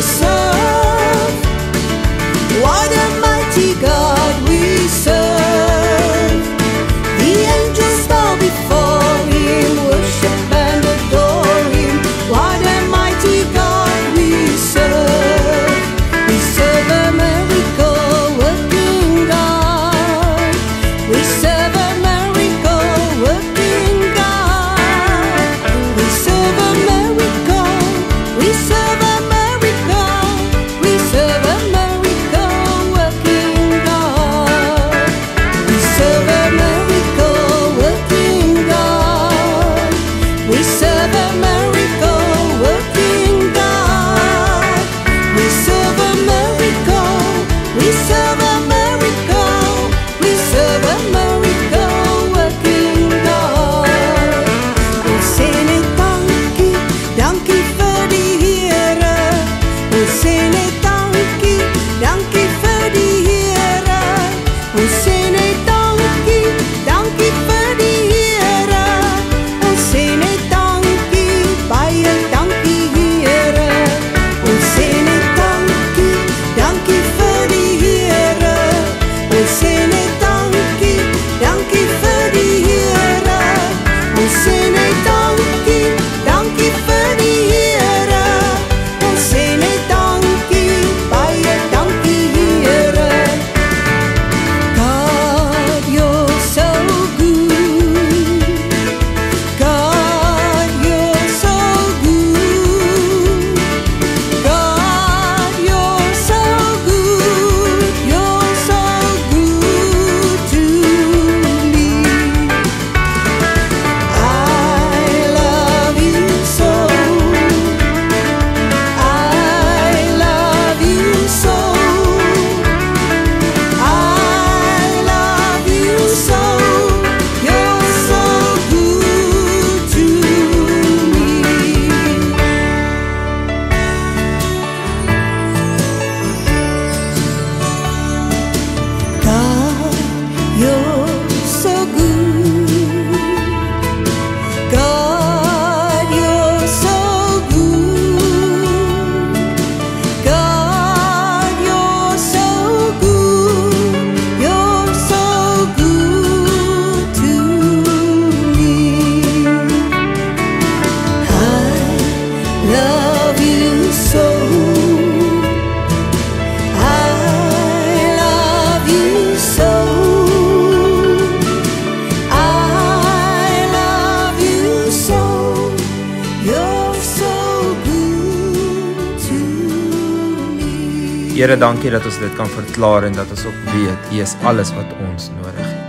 so minute Here, dankie dat ons dit kan verklaar en dat ons ook weet U is alles wat ons nodig het.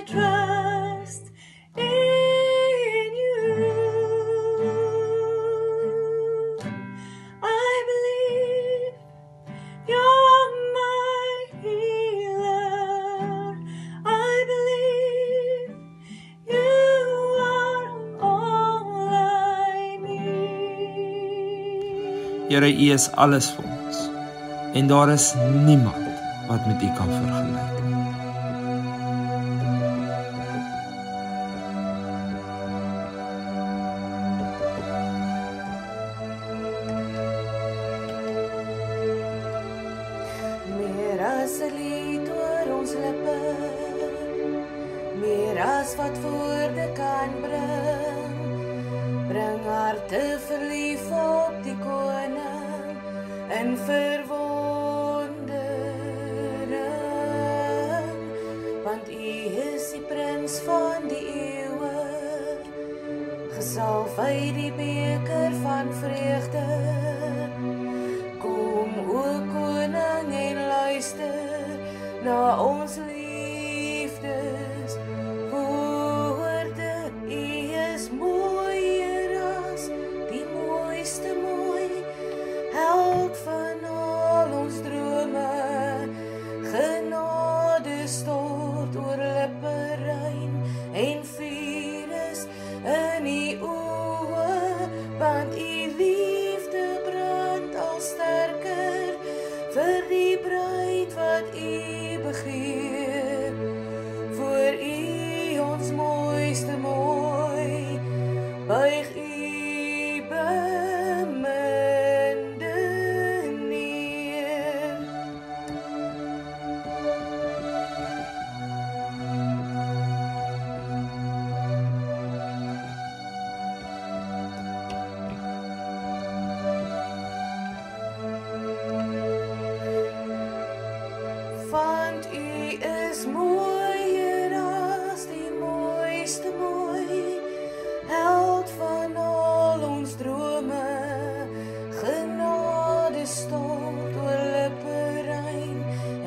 I trust in you. I believe you're my healer. I believe you are all I need. Here, U is alles vir ons. En daar is niemand wat met U kan vergelyk Bring harte verlief op die koning in verwondering. Want U is die prins van die eeue. Gesalf uit die beker van vreugde. Kom o koning en luister na ons liefdes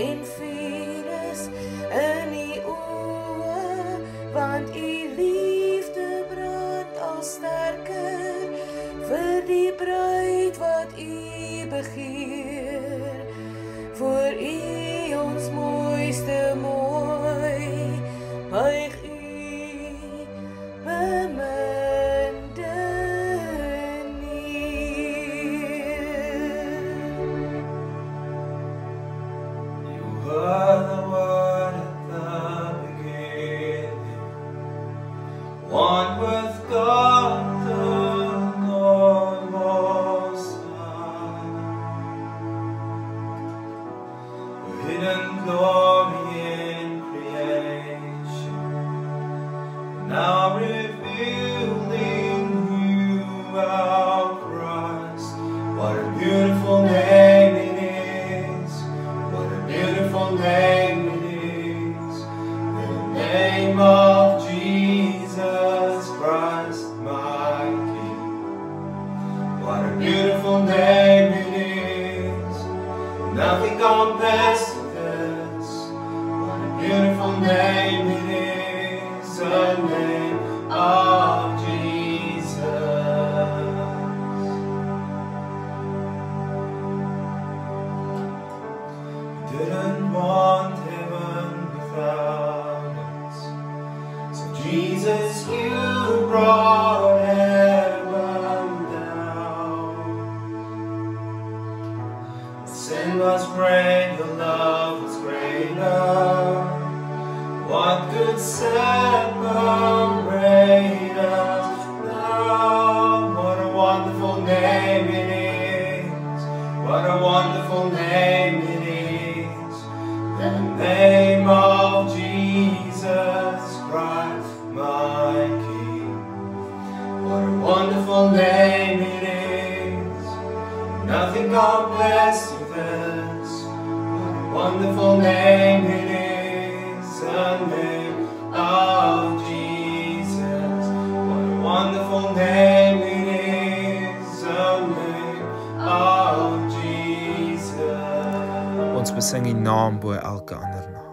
en vuur now revealing you, our Christ. What a beautiful name it is! What a beautiful name it is! The name of Jesus Christ, my King. What a beautiful name it is! Nothing compares to this. What a beautiful name great, your love was greater. What could separate ons besing U naam bo elke ander naam.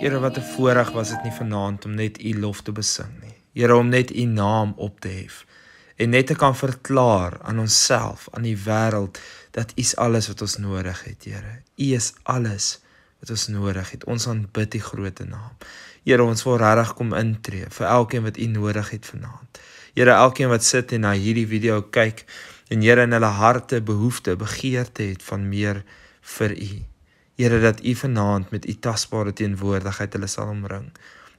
Here, wat 'n voorreg was dit nie vanaand om net U lof te besing nie. Here, om net U naam op te hef en net te kan verklaar aan onsself, aan die wêreld dat U is alles wat ons nodig het, Here. U is alles wat ons nodig het. Ons aanbid U groot naam. Here, ons wil regtig kom intree vir elkeen wat U nodig het vanaand. Here, elkeen wat sit en na hierdie video kyk en Here in hulle harte behoefte, begeerte het van meer vir U. Here dat U vanaand met U tasbare teenwoordigheid hulle sal omring.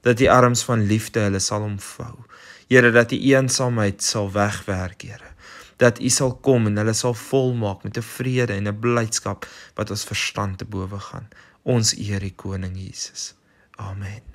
Dat U arms van liefde hulle sal omvou. Here dat U eensaamheid sal wegwerk, Here. Dat U sal kom en hulle sal volmaak met 'n vrede en 'n blydskap wat ons verstand te bowe gaan. Ons eer U koning Jesus. Amen.